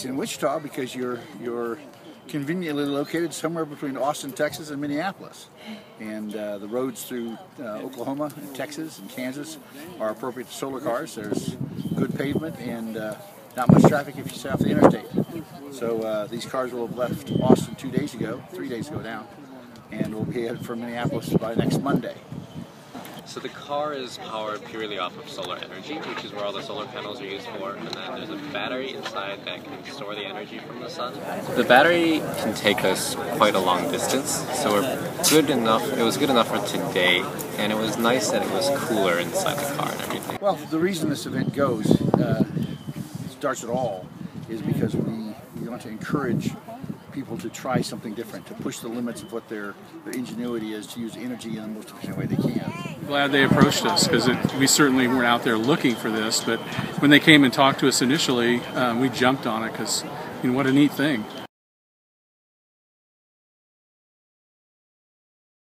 it's in Wichita because you're you're conveniently located somewhere between Austin, Texas, and Minneapolis. And uh, the roads through uh, Oklahoma and Texas and Kansas are appropriate to solar cars. There's good pavement and uh, not much traffic if you stay off the interstate. So uh, these cars will have left Austin two days ago, three days ago now, and will be headed for Minneapolis by next Monday. So the car is powered purely off of solar energy, which is where all the solar panels are used for, and then there's a battery inside that can store the energy from the sun. The battery can take us quite a long distance, so we're good enough. It was good enough for today, and it was nice that it was cooler inside the car and everything. Well, the reason this event goes, uh, starts at all, is because we, we want to encourage people to try something different, to push the limits of what their, their ingenuity is to use energy in the most efficient way they can. Glad they approached us because we certainly weren't out there looking for this, but when they came and talked to us initially, um, we jumped on it because you know what a neat thing.